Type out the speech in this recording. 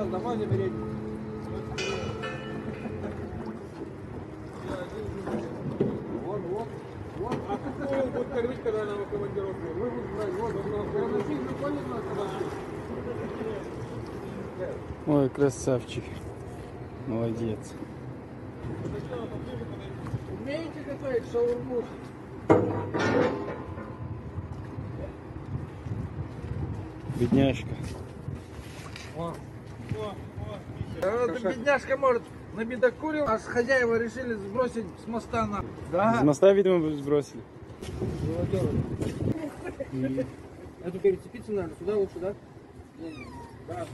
Леша, домой заберите. Вот, вот, вот. А какого он будет кормить, когда она командировке? Вы будете брать, вот, вот, Каранасик выходит на Каранасик. Ой, красавчик. Молодец. Умеете готовить шаурму? Бедняжка. Эта бедняжка может набедокурил, а хозяева решили сбросить с моста на... С Да. моста, видимо, сбросили. А теперь цепиться надо, сюда лучше, да? Да.